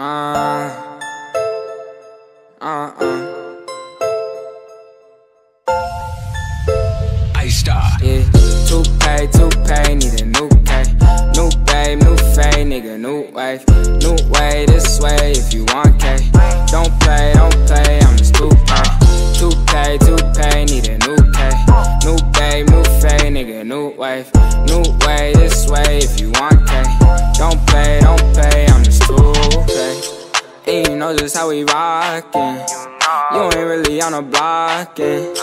Uh, uh, uh. Ice Star. Yeah, two pay, two pay, need a new pay. New babe, new fade, nigga, new wave. New way, this way if you want K. Don't play, don't play, You know just how we rockin'. You ain't really on the block, and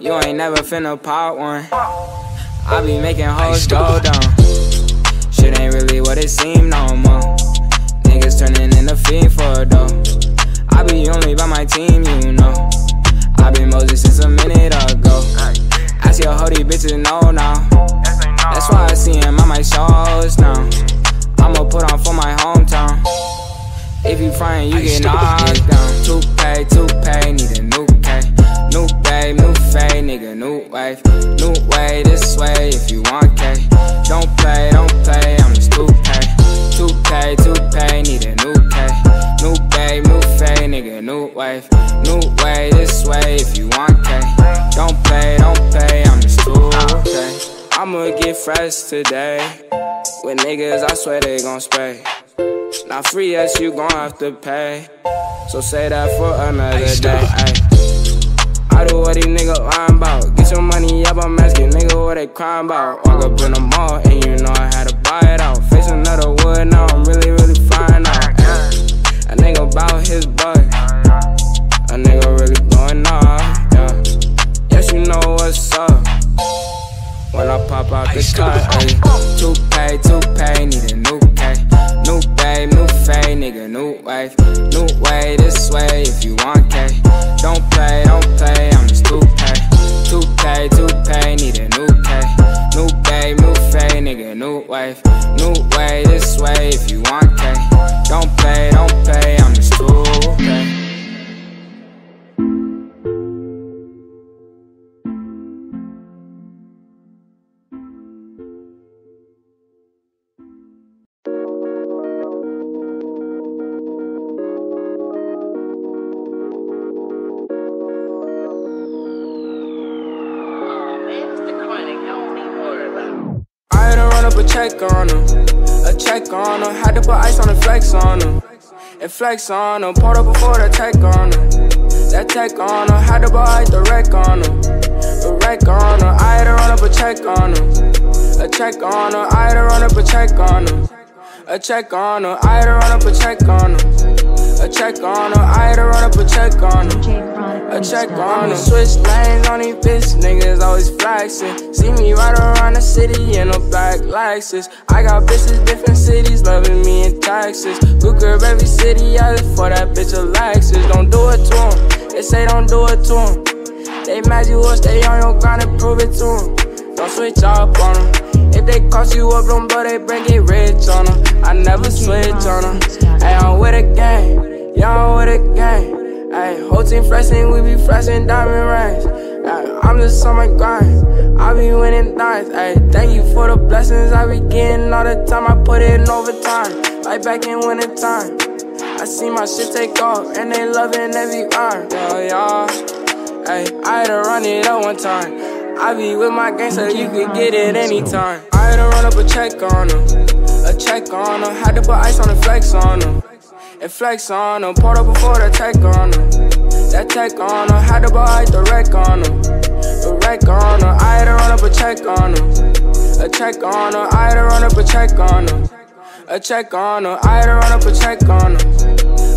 you ain't never finna pop one. I be making hoes go down. Shit ain't really what it seem no more. Niggas turning into fiend for a dough. I be only by my team, you know. I been Moses since a minute ago. I see a hoe these bitches know now. That's why I see him on my shows now. I'ma put on for my hometown. If you frying, you get knocked down. Two pay, two pay, need a new K. New babe, new fade, nigga, new wave. New way, this way if you want K. Don't play, don't play, I'm just two pay. Two pay, two pay, need a new K. New babe, new fade, nigga, new wave. New way, this way if you want K. Don't play, don't play, I'm just two pay. I'ma get fresh today. With niggas, I swear they gon' spray. Not free, yes, you gon' have to pay. So say that for another day. Ay. I do what these niggas lying about. Get some money up, I'm asking nigga what they crying about. Walk up in the mall, and you know I had wave. New way, this way if you want up a check on him, a check on him. Had to put ice on the flex on him, and flex on him. Poured up before that tech on him, that tech on him. Had to buy the wreck on him, the wreck on him. I had to run up a check on him, a check on him. I had to run up a check on him, a check on him. I had to run up a check on him, a check on him. I had to run up a check on him. A check on them. Switch lanes on these bitch niggas always flexing. See me ride around the city in a black Lexus. I got bitches different cities loving me in Texas. Good girl every city I live for that bitch a Lexus. Don't do it to 'em. They say don't do it to 'em. They mad you will stay on your grind and prove it to 'em. Don't switch up on 'em. If they cost you up, don't but they bring it rich on 'em. I never switch on 'em. Hey, I'm with a gang. Yeah, I'm with a gang. Ay, whole team flexing, we be flexing diamond rings. Ay, I'm just on my grind. I be winning dimes. Ay, thank you for the blessings I be getting all the time. I put it in overtime, like back in winter time. I see my shit take off, and they loving every rhyme. Yeah, yeah. Ay, I had to run it up one time. I be with my gang so you could get it anytime. I had to run up a check on them, a check on them. Had to put ice on the flex on them and flex on them. Poured up before that tech on them. That tech on them. Had to buy the wreck on them. The wreck on them. I had to run up a check on them. A check on them. I had to run up a check on them. A check on them. I had to run up a check on them.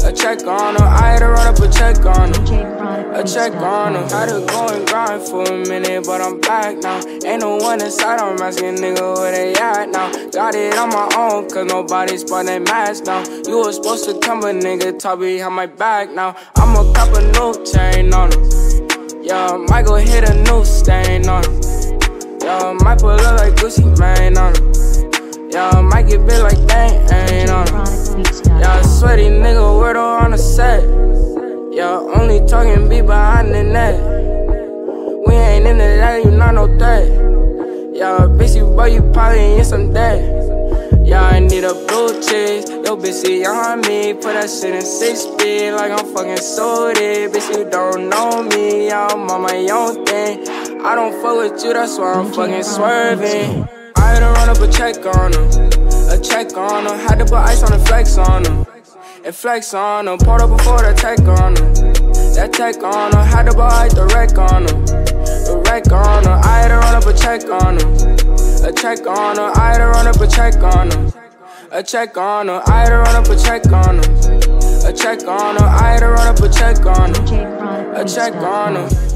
A check on them. I had to run up a check on them. A check on them. Had to go and grind for a minute, but I'm back now. Ain't no one inside, I'm asking nigga where they at now. Got it on my own, cause nobody spot they mask now. You was supposed to come, but nigga talk behind my back now. I'ma cop a new chain on him. Yeah, might go hit a new stain on him. Yeah, might pull up like Gucci Mane on him. Yeah, might get big like Dang We ain't into that, you not no threat. Yeah, bitch, you boy, you probably in some debt. Y'all need a blue cheese. Yo, bitch, see on me. Put that shit in six speed like I'm fucking sorted. Bitch, you don't know me. I'm on my own thing. I don't fuck with you, that's why I'm fucking swerving. I had to run up a check on him. A check on him. Had to put ice on the flex on him. And flex on him. Poured up before the tech on him. That tech on him. Had to buy the wreck on him. The wreck on him. I had to run up a check on him a check on her. I had to run up a check on her. A check on her. I had to run up a check on her. A check on her. I had to run up a check on her. A check on her.